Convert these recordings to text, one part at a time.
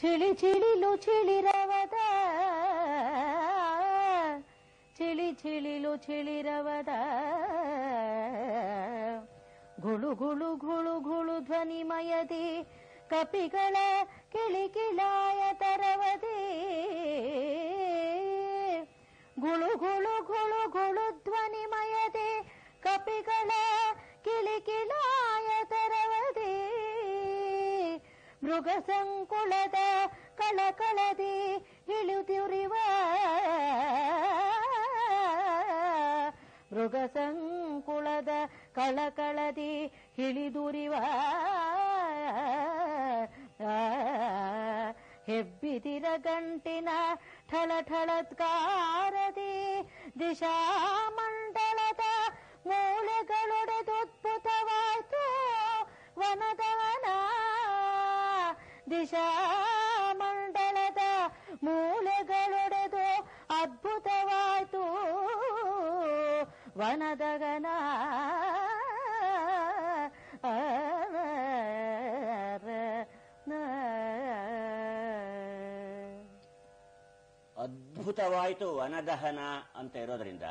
ಚಿಳಿ ಚಿಳಿಲು ಚಿಳಿರವದ ಚಿಳಿ ಚಿಳಿಲು ಚಿಳಿರವದ ಗುಳು ಗುಳು ಗುಳು ಗುಳು ಧ್ವನಿಮಯದಿ ಕಪಿಗಳ ಕಿಳಿಕಿಳಾಯ ತರವದಿ ಗುಳು ಗುಳು ಗುಳು ಗುಳು ಧ್ವನಿಮಯದೆ ಕಪಿಗಳ ಮೃಗ ಸಂಕುಳದ ಕಳಕಳದಿ ಇಳಿದಿರಿವ. ಮೃಗ ಸಂಕುಳದ ಕಳಕಳದಿ ಇಳಿದುರಿವ. ಹೆಬ್ಬಿದಿರ ಗಂಟಿನ ಠಳ ಠಳತ್ಕಾರದಿ ದಿಶಾ ದಿಶಾ ಮೂಲೆಗಳೊಡೆದು ಅದ್ಭುತವಾಯ್ತು. ವನದಗನ ಅದ್ಭುತವಾಯಿತು ವನದಹನ ಅಂತ ಇರೋದ್ರಿಂದ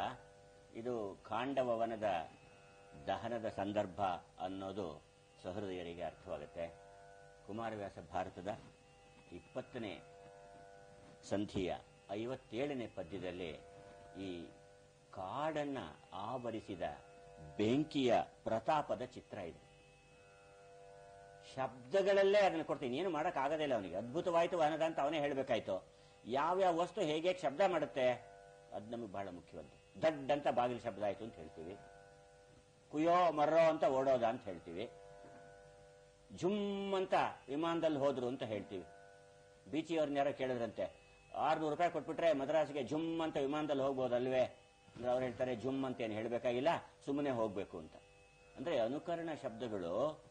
ಇದು ಕಾಂಡವ ವನದ ದಹನದ ಸಂದರ್ಭ ಅನ್ನೋದು ಸಹೃದಯರಿಗೆ ಅರ್ಥವಾಗುತ್ತೆ. ಕುಮಾರವ್ಯಾಸ ಭಾರತದ ಇಪ್ಪತ್ತನೇ ಸಂಧಿಯ ಐವತ್ತೇಳನೇ ಪದ್ಯದಲ್ಲಿ ಈ ಕಾಡನ್ನ ಆವರಿಸಿದ ಬೆಂಕಿಯ ಪ್ರತಾಪದ ಚಿತ್ರ ಇದೆ. ಶಬ್ದಗಳಲ್ಲೇ ಅದನ್ನು ಕೊಡ್ತೀನಿ. ಏನು ಮಾಡಕ್ ಆಗೋದಿಲ್ಲ ಅವನಿಗೆ. ಅದ್ಭುತವಾಯ್ತು ವನದ ಅಂತ ಅವನೇ ಹೇಳಬೇಕಾಯ್ತು. ಯಾವ್ಯಾವ ವಸ್ತು ಹೇಗೆ ಶಬ್ದ ಮಾಡುತ್ತೆ? ಅದು ನಮಗೆ ಬಹಳ ಮುಖ್ಯವಂತ ದಡ್ಡ ಅಂತ ಬಾಗಿಲು ಶಬ್ದ ಆಯ್ತು ಅಂತ ಹೇಳ್ತೀವಿ. ಕುಯೋ ಮರ್ರೋ ಅಂತ ಓಡೋದ ಅಂತ ಹೇಳ್ತೀವಿ. ಝುಮ್ ಅಂತ ವಿಮಾನದಲ್ಲಿ ಹೋದ್ರು ಅಂತ ಹೇಳ್ತೀವಿ. ಬೀಚಿಯವ್ರನ್ನ ಯಾರೋ ಕೇಳಿದ್ರಂತೆ, ಆರ್ನೂರು ರೂಪಾಯಿ ಕೊಟ್ಬಿಟ್ರೆ ಮದ್ರಾಸ್ಗೆ ಜುಮ್ ಅಂತ ವಿಮಾನದಲ್ಲಿ ಹೋಗ್ಬೋದಲ್ವೇ? ಅಂದ್ರೆ ಅವ್ರು ಹೇಳ್ತಾರೆ, ಜುಮ್ ಅಂತ ಏನು ಹೇಳಬೇಕಾಗಿಲ್ಲ ಸುಮ್ಮನೆ ಹೋಗ್ಬೇಕು ಅಂತ. ಅಂದ್ರೆ ಅನುಕರಣ ಶಬ್ದಗಳು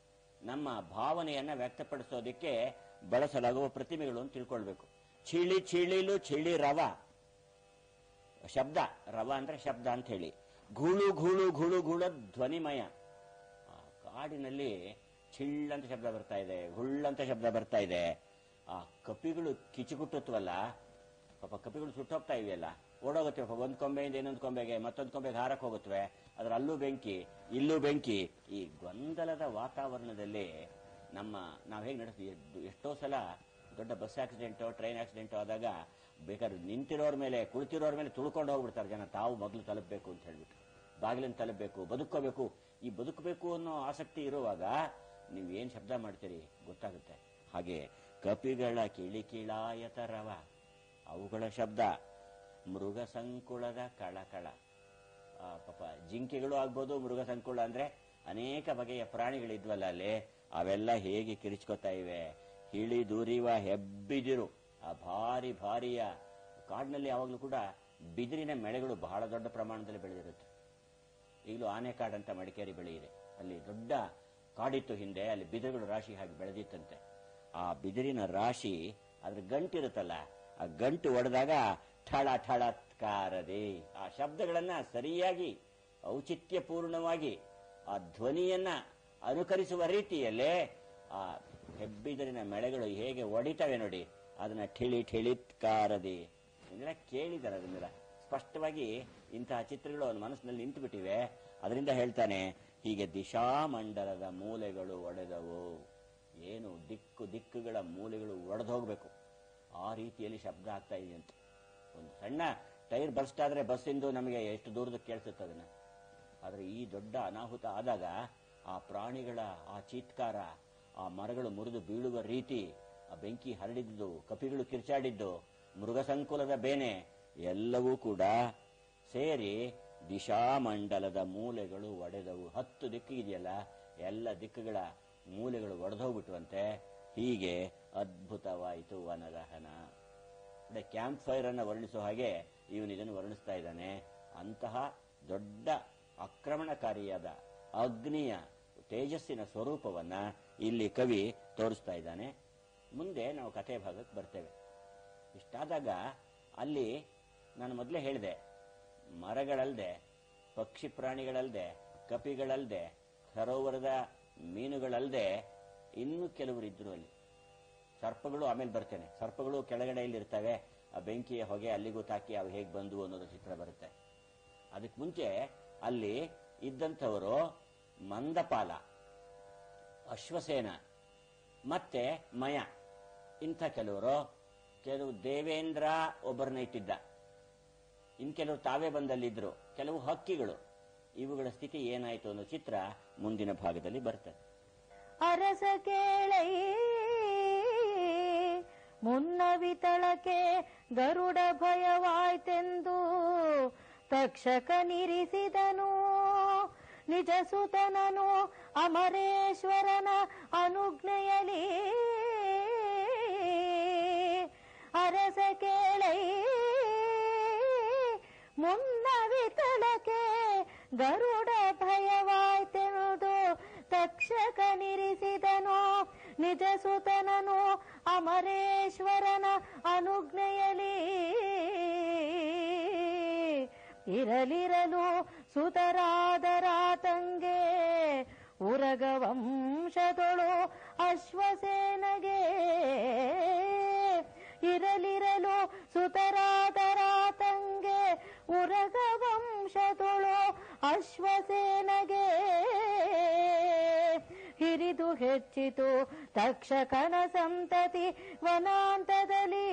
ನಮ್ಮ ಭಾವನೆಯನ್ನ ವ್ಯಕ್ತಪಡಿಸೋದಕ್ಕೆ ಬಳಸಲಾಗುವ ಪ್ರತಿಮೆಗಳು ಅಂತ ತಿಳ್ಕೊಳ್ಬೇಕು. ಚಿಳಿ ಚಿಳಿಲು ಚಿಳಿ ರವ. ಶಬ್ದ, ರವ ಅಂದ್ರೆ ಶಬ್ದ ಅಂತ ಹೇಳಿ. ಗುಳು ಗುಳು ಗುಳು ಘೂಳ ಧ್ವನಿಮಯ. ಆ ಕಾಡಿನಲ್ಲಿ ಚಿಳ್ಳಂತ ಶಬ್ದ ಬರ್ತಾ ಇದೆ ಗುಳ್ಳಂತ ಶಬ್ದ ಬರ್ತಾ ಇದೆ. ಆ ಕಪಿಗಳು ಕಿಚುಗುಟ್ಟುತ್ತವಲ್ಲ ಪಾಪ ಕಪಿಗಳು ಸುಟ್ಟೋಗ್ತಾ ಇವೆಯಲ್ಲ. ಓಡೋಗುತ್ತೆ ಒಂದ್ ಕೊಂಬೆಯಿಂದ ಇನ್ನೊಂದು ಕೊಂಬೆಗೆ, ಮತ್ತೊಂದು ಕೊಂಬೆಗೆ ಹಾರಕ್ಕೆ ಹೋಗುತ್ತವೆ. ಅದ್ರ ಅಲ್ಲೂ ಬೆಂಕಿ, ಇಲ್ಲೂ ಬೆಂಕಿ. ಈ ಗೊಂದಲದ ವಾತಾವರಣದಲ್ಲಿ ನಮ್ಮ, ನಾವ್ ಹೇಗೆ ನಡೆಸ್ತೀವಿ? ಎಷ್ಟೋ ಸಲ ದೊಡ್ಡ ಬಸ್ ಆಕ್ಸಿಡೆಂಟ್, ಟ್ರೈನ್ ಆಕ್ಸಿಡೆಂಟ್ ಆದಾಗ ಬೇಕಾದ್ರೆ ನಿಂತಿರೋರ ಮೇಲೆ, ಕುಳಿತಿರೋರ ಮೇಲೆ ತುಳ್ಕೊಂಡು ಹೋಗ್ಬಿಡ್ತಾರೆ ಜನ. ತಾವು ಮೊದಲು ತಲುಪಬೇಕು ಅಂತ ಹೇಳ್ಬಿಟ್ಟು. ಬಾಗಿಲನ್ನು ತಲುಪಬೇಕು ಬದುಕೋಬೇಕು ಈ ಬದುಕಬೇಕು ಅನ್ನೋ ಆಸಕ್ತಿ ಇರುವಾಗ ನೀವು ಏನ್ ಶಬ್ದ ಮಾಡ್ತೀರಿ? ಗೊತ್ತಾಗುತ್ತೆ. ಹಾಗೆ ಕಪಿಗಳ ಕಿಳಿಕಿಳಾಯತರವ, ಅವುಗಳ ಶಬ್ದ ಮೃಗ ಸಂಕುಳದ ಕಳಕಳ ಪಾಪ ಜಿಂಕೆಗಳು ಆಗ್ಬೋದು ಮೃಗ ಸಂಕುಳ ಅಂದ್ರೆ ಅನೇಕ ಬಗೆಯ ಪ್ರಾಣಿಗಳಿದ್ವಲ್ಲ ಅಲ್ಲಿ. ಅವೆಲ್ಲ ಹೇಗೆ ಕಿರಿಚ್ಕೋತಾ ಇವೆ? ಹಿಳಿದುರಿವ ಹೆಬ್ಬಿದಿರು, ಆ ಭಾರಿ ಭಾರಿಯ, ಕಾಡಿನಲ್ಲಿ ಯಾವಾಗಲೂ ಕೂಡ ಬಿದಿರಿನ ಮೆಳೆಗಳು ಬಹಳ ದೊಡ್ಡ ಪ್ರಮಾಣದಲ್ಲಿ ಬೆಳೆದಿರುತ್ತೆ. ಈಗಲೂ ಆನೆಕಾಡ್ ಅಂತ ಮಡಿಕೇರಿ ಬೆಳೆಯಿದೆ ಅಲ್ಲಿ ದೊಡ್ಡ ಕಾಡಿತ್ತು ಹಿಂದೆ ಅಲ್ಲಿ ಬಿದಿರುಗಳು ರಾಶಿ ಹಾಗೆ ಬೆಳೆದಿತ್ತಂತೆ. ಆ ಬಿದಿರಿನ ರಾಶಿ ಅದ್ರ ಗಂಟಿರುತ್ತಲ್ಲ, ಆ ಗಂಟು ಒಡೆದಾಗ ಠಳ ಠಳತ್ಕಾರದೆ ಆ ಶಬ್ದಗಳನ್ನ ಸರಿಯಾಗಿ, ಔಚಿತ್ಯಪೂರ್ಣವಾಗಿ, ಆ ಧ್ವನಿಯನ್ನ ಅನುಕರಿಸುವ ರೀತಿಯಲ್ಲೇ ಆ ಹೆಬ್ಬಿದರಿನ ಮೆಳೆಗಳು ಹೇಗೆ ಒಡಿತವೆ ನೋಡಿ, ಅದನ್ನ ಠಿಳಿ ಠಿಳಿತ್ಕಾರದಿ. ಅಂದ್ರೆ ಕೇಳಿದಾರೆ ಅದನ್ನೆಲ್ಲ ಸ್ಪಷ್ಟವಾಗಿ ಇಂತಹ ಚಿತ್ರಗಳು ಅವನ ಮನಸ್ಸಿನಲ್ಲಿ ನಿಂತು ಬಿಟ್ಟಿವೆ ಅದರಿಂದ ಹೇಳ್ತಾನೆ, ಹೀಗೆ ದಿಶಾಮಂಡಲದ ಮೂಲೆಗಳು ಒಡೆದವು. ಏನು ದಿಕ್ಕು ದಿಕ್ಕುಗಳ ಮೂಲೆಗಳು ಒಡೆದು ಹೋಗ್ಬೇಕು. ಆ ರೀತಿಯಲ್ಲಿ ಶಬ್ದ ಆಗ್ತಾ ಇದೆಯಂತೆ ಒಂದು ಸಣ್ಣ ಟೈರ್ ಬರ್ಸ್ಟ್ ಆದ್ರೆ ಬಸ್ಸಿಂದು ನಮಗೆ ಎಷ್ಟು ದೂರದ ಕೇಳಿಸುತ್ತೆ ಅದನ್ನ. ಆದ್ರೆ ಈ ದೊಡ್ಡ ಅನಾಹುತ ಆದಾಗ ಆ ಪ್ರಾಣಿಗಳ, ಆ ಚೀತ್ಕಾರ, ಆ ಮರಗಳು ಮುರಿದು ಬೀಳುವ ರೀತಿ, ಆ ಬೆಂಕಿ ಹರಡಿದ್ದು, ಕಪಿಗಳು ಕಿರ್ಚಾಡಿದ್ದು ಮೃಗ ಸಂಕುಲದ ಬೇನೆ ಎಲ್ಲವೂ ಕೂಡ ಸೇರಿ ದಿಶಾಮಂಡಲದ ಮೂಲೆಗಳು ಒಡೆದವು. ಹತ್ತು ದಿಕ್ಕು ಇದೆಯಲ್ಲ, ಎಲ್ಲ ದಿಕ್ಕುಗಳ ಮೂಲೆಗಳು ಒಡೆದೋಗ್ಬಿಟ್ಟುವಂತೆ ಹೀಗೆ ಅದ್ಭುತವಾಯಿತು ವನದಹನ. ಕ್ಯಾಂಪ್ ಫೈರ್ ಅನ್ನ ವರ್ಣಿಸೋ ಹಾಗೆ ಇವನು ಇದನ್ನು ವರ್ಣಿಸ್ತಾ ಇದ್ದಾನೆ. ಅಂತಹ ದೊಡ್ಡ ಆಕ್ರಮಣಕಾರಿಯಾದ ಅಗ್ನಿಯ ತೇಜಸ್ಸಿನ ಸ್ವರೂಪವನ್ನ ಇಲ್ಲಿ ಕವಿ ತೋರಿಸ್ತಾ ಇದ್ದಾನೆ. ಮುಂದೆ ನಾವು ಕಥೆ ಭಾಗಕ್ಕೆ ಬರ್ತೇವೆ. ಇಷ್ಟಾದಾಗ ಅಲ್ಲಿ ನಾನು ಮೊದಲೇ ಹೇಳಿದೆ. ಮರಗಳಲ್ಲದೆ ಪಕ್ಷಿ ಪ್ರಾಣಿಗಳಲ್ಲದೆ ಕಪಿಗಳಲ್ಲದೆ ಸರೋವರದ ಮೀನುಗಳಲ್ಲದೆ ಇನ್ನು ಕೆಲವರು ಇದ್ರು ಅಲ್ಲಿ. ಸರ್ಪಗಳು ಆಮೇಲೆ ಬರ್ತೇನೆ. ಸರ್ಪಗಳು ಕೆಳಗಡೆ ಇರ್ತವೆ ಆ ಬೆಂಕಿಯ ಹೊಗೆ ಅಲ್ಲಿಗೂ ತಾಕಿ ಅವು ಹೇಗೆ ಬಂದು ಅನ್ನೋದು ಚಿತ್ರ ಬರುತ್ತೆ. ಅದಕ್ಕೆ ಮುಂಚೆ ಅಲ್ಲಿ ಇದ್ದಂಥವರು ಮಂದಪಾಲ, ಅಶ್ವಸೇನ, ಮತ್ತೆ ಮಯ ಇಂಥ ಕೆಲವರು. ಕೆಲವು ದೇವೇಂದ್ರ ಒಬ್ಬರನ್ನ ಇಟ್ಟಿದ್ದ. ಇನ್ ಕೆಲವು ತಾವೇ ಬಂದಲ್ಲಿದ್ರು, ಕೆಲವು ಹಕ್ಕಿಗಳು. ಇವುಗಳ ಸ್ಥಿತಿ ಏನಾಯಿತು ಅನ್ನೋ ಚಿತ್ರ ಮುಂದಿನ ಭಾಗದಲ್ಲಿ ಬರ್ತದೆ. ಅರಸ ಕೇಳೈ ಮುನ್ನವಿತಳಕೆ ಗರುಡ ಭಯವಾಯ್ತೆಂದು ತಕ್ಷಕ ನಿರಿಸಿದನು. ನಿಜ ಸುತನನು ಅಮರೇಶ್ವರನ ಅನುಜ್ಞೆಯಲಿ. ಅರಸ ಕೇಳೈ ಮುನ್ನವಿತಳಕೆ ಗರುಡ ಭಯವಾಯ್ತೆನುದು ತಕ್ಷಕ ನಿರಿಸಿದನು. ನಿಜ ಸುತನನು ಅಮರೇಶ್ವರನ ಅನುಜ್ಞೆಯಲಿ ಇರಲಿರಲು ಸುತರಾದರಾತಂಗೆ, ಉರಗವಂಶದೊಳು ಅಶ್ವಸೇನಗೆ. ಇರಲಿರಲು ಸುತರಾದರಾತಂಗೆ ಅಶ್ವಸೇನಗೆ ಹಿರಿದು ಹೆಚ್ಚಿತು ತಕ್ಷಕನ ಸಂತತಿ ವನಾಂತದಲ್ಲಿ.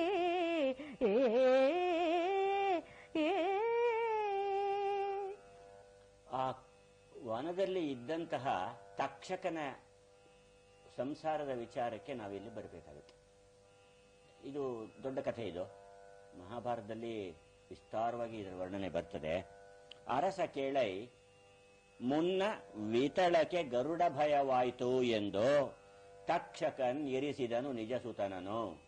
ಏ. ಆ ವನದಲ್ಲಿ ಇದ್ದಂತಹ ತಕ್ಷಕನ ಸಂಸಾರದ ವಿಚಾರಕ್ಕೆ ನಾವಿಲ್ಲಿ ಬರಬೇಕಾಗುತ್ತೆ. ಇದು ದೊಡ್ಡ ಕಥೆ ಇದು. ಮಹಾಭಾರತದಲ್ಲಿ ವಿಸ್ತಾರವಾಗಿ ಇದರ ವರ್ಣನೆ ಬರ್ತದೆ. ಅರಸ ಕೇಳೈ, ಮುನ್ನ ವಿತಳಕ್ಕೆ ಗರುಡ ಭಯವಾಯಿತು ಎಂದು ತಕ್ಷಕನ್ ಇರಿಸಿದನು ನಿಜಸುತನನು.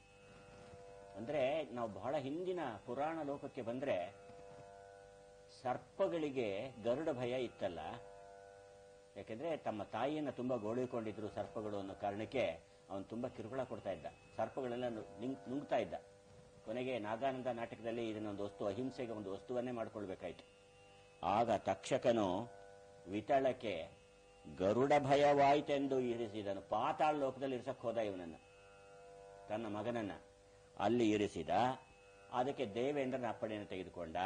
ಅಂದ್ರೆ ನಾವು ಬಹಳ ಹಿಂದಿನ ಪುರಾಣ ಲೋಕಕ್ಕೆ ಬಂದ್ರೆ ಸರ್ಪಗಳಿಗೆ ಗರುಡ ಭಯ ಇತ್ತಲ್ಲ? ಯಾಕೆಂದ್ರೆ ತಮ್ಮ ತಾಯಿಯನ್ನ ತುಂಬಾ ಗೋಳಿಕೊಂಡಿದ್ರು ಸರ್ಪಗಳು ಅನ್ನೋ ಕಾರಣಕ್ಕೆ ಅವನು ತುಂಬಾ ಕಿರುಕುಳ ಕೊಡ್ತಾ ಇದ್ದ. ಸರ್ಪಗಳೆಲ್ಲ ನುಂಗ್ತಾ ಇದ್ದ. ಕೊನೆಗೆ ನಾಗಾನಂದ ನಾಟಕದಲ್ಲಿ ಇದನ್ನೊಂದು ವಸ್ತು, ಅಹಿಂಸೆಗೆ ಒಂದು ವಸ್ತುವನ್ನೇ ಮಾಡ್ಕೊಳ್ಬೇಕಾಯ್ತು. ಆಗ ತಕ್ಷಕನು ವಿತಳಕ್ಕೆ ಗರುಡ ಭಯವಾಯಿತೆಂದು ಇರಿಸಿದನು. ಪಾತಾಳ ಲೋಕದಲ್ಲಿ ಇರಿಸಕ್ ಹೋದ ಇವನನ್ನ, ತನ್ನ ಮಗನನ್ನ ಅಲ್ಲಿ ಇರಿಸಿದ. ಅದಕ್ಕೆ ದೇವೇಂದ್ರನ ಅಪ್ಪಣೆಯನ್ನು ತೆಗೆದುಕೊಂಡ.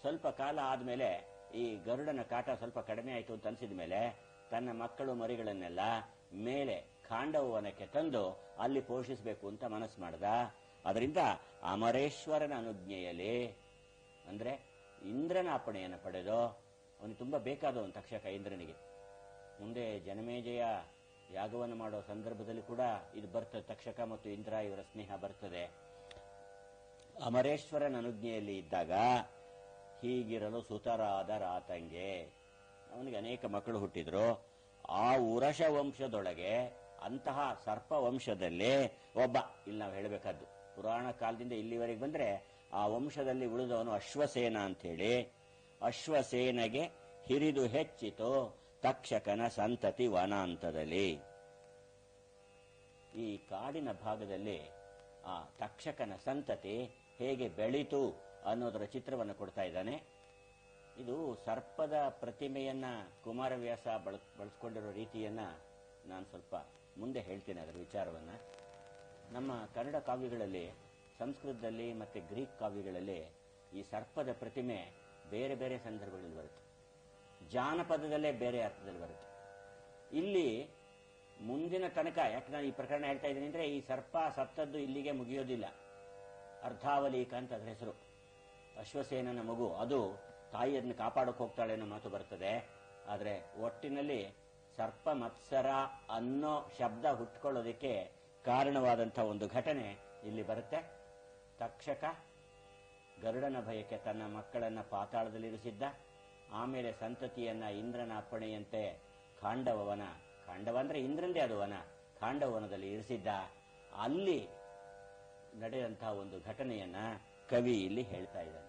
ಸ್ವಲ್ಪ ಕಾಲ ಆದ್ಮೇಲೆ ಈ ಗರುಡನ ಕಾಟ ಸ್ವಲ್ಪ ಕಡಿಮೆ ಆಯಿತು ಅಂತ ಅನಿಸಿದ ಮೇಲೆ ತನ್ನ ಮಕ್ಕಳು ಮರಿಗಳನ್ನೆಲ್ಲ ಮೇಲೆ ಖಾಂಡವನಕ್ಕೆ ತಂದು ಅಲ್ಲಿ ಪೋಷಿಸಬೇಕು ಅಂತ ಮನಸ್ಸು ಮಾಡ್ದ. ಅದರಿಂದ ಅಮರೇಶ್ವರನ ಅನುಜ್ಞೆಯಲ್ಲಿ, ಅಂದ್ರೆ ಇಂದ್ರನ ಅಪ್ಪಣೆಯನ್ನು ಪಡೆದು ಅವನಿಗೆ ತುಂಬಾ ಬೇಕಾದವನು ತಕ್ಷಕ ಇಂದ್ರನಿಗೆ. ಮುಂದೆ ಜನಮೇಜಯ ಯಾಗವನ್ನು ಮಾಡೋ ಸಂದರ್ಭದಲ್ಲಿ ಕೂಡ ಇದು ಬರ್ತದೆ. ತಕ್ಷಕ ಮತ್ತು ಇಂದ್ರ ಇವರ ಸ್ನೇಹ ಬರ್ತದೆ. ಅಮರೇಶ್ವರನ ಅನುಜ್ಞೆಯಲ್ಲಿ ಇದ್ದಾಗ ಹೀಗಿರಲು ಸುತರಾದ ರಾತಂಗೆ ಅವನಿಗೆ ಅನೇಕ ಮಕ್ಕಳು ಹುಟ್ಟಿದ್ರು. ಆ ಉರಶ ವಂಶದೊಳಗೆ ಅಂತಹ ಸರ್ಪ ವಂಶದಲ್ಲಿ ಒಬ್ಬ. ಇಲ್ಲಿ ನಾವು ಹೇಳಬೇಕಾದ್ದು, ಪುರಾಣ ಕಾಲದಿಂದ ಇಲ್ಲಿವರೆಗೆ ಬಂದ್ರೆ ಆ ವಂಶದಲ್ಲಿ ಉಳಿದವನು ಅಶ್ವಸೇನ ಅಂತೇಳಿ ಅಶ್ವಸೇನೆಗೆ ಹಿರಿದು ಹೆಚ್ಚಿತು. ತಕ್ಷಕನ ಸಂತತಿ ವನಾಂತದಲ್ಲಿ. ಈ ಕಾಡಿನ ಭಾಗದಲ್ಲಿ ಆ ತಕ್ಷಕನ ಸಂತತಿ ಹೇಗೆ ಬೆಳೀತು ಅನ್ನೋದರ ಚಿತ್ರವನ್ನು ಕೊಡ್ತಾ ಇದ್ದಾನೆ. ಇದು ಸರ್ಪದ ಪ್ರತಿಮೆಯನ್ನ ಕುಮಾರವ್ಯಾಸ ಬಳ, ಬಳಸ್ಕೊಂಡಿರೋ ರೀತಿಯನ್ನ ನಾನು ಸ್ವಲ್ಪ ಮುಂದೆ ಹೇಳ್ತೇನೆ ಅದರ ವಿಚಾರವನ್ನ. ನಮ್ಮ ಕನ್ನಡ ಕಾವ್ಯಗಳಲ್ಲಿ ಸಂಸ್ಕೃತದಲ್ಲಿ ಮತ್ತೆ ಗ್ರೀಕ್ ಕಾವ್ಯಗಳಲ್ಲಿ ಈ ಸರ್ಪದ ಪ್ರತಿಮೆ ಬೇರೆ ಬೇರೆ ಸಂದರ್ಭಗಳಲ್ಲಿ ಬರುತ್ತೆ. ಜಾನಪದದಲ್ಲೇ ಬೇರೆ ಅರ್ಥದಲ್ಲಿ ಬರುತ್ತೆ. ಇಲ್ಲಿ ಮುಂದಿನ ತನಕ, ಯಾಕೆ ನಾನು ಈ ಪ್ರಕರಣ ಹೇಳ್ತಾ ಇದ್ದೀನಿ ಅಂದ್ರೆ ಈ ಸರ್ಪ ಸತ್ತದ್ದು ಇಲ್ಲಿಗೆ ಮುಗಿಯೋದಿಲ್ಲ. ಅರ್ಧಾವಲೀಕ ಅಂತ ಅದ್ರ ಹೆಸರು. ಅಶ್ವಸೇನನ ಮಗು, ಅದು ತಾಯಿಯನ್ನು ಕಾಪಾಡಕ್ಕೆ ಹೋಗ್ತಾಳೆ ಅನ್ನೋ ಮಾತು ಬರ್ತದೆ. ಆದ್ರೆ ಒಟ್ಟಿನಲ್ಲಿ ಸರ್ಪ ಮತ್ಸರ ಅನ್ನೋ ಶಬ್ದ ಹುಟ್ಕೊಳ್ಳೋದಕ್ಕೆ ಕಾರಣವಾದಂತಹ ಒಂದು ಘಟನೆ ಇಲ್ಲಿ ಬರುತ್ತೆ. ತಕ್ಷಕ ಗರುಡನ ಭಯಕ್ಕೆ ತನ್ನ ಮಕ್ಕಳನ್ನ ಪಾತಾಳದಲ್ಲಿರಿಸಿದ್ದ, ಆಮೇಲೆ ಸಂತತಿಯನ್ನ ಇಂದ್ರನ ಅಪ್ಪಣೆಯಂತೆ ಕಾಂಡವವನ, ಕಾಂಡವ ಅಂದ್ರೆ ಇಂದ್ರಂದೇ ಅದು ವನ, ಕಾಂಡವನದಲ್ಲಿ ಇರಿಸಿದ್ದ. ಅಲ್ಲಿ ನಡೆದಂತಹ ಒಂದು ಘಟನೆಯನ್ನ ಕವಿ ಇಲ್ಲಿ ಹೇಳ್ತಾ ಇದ್ದಾನೆ.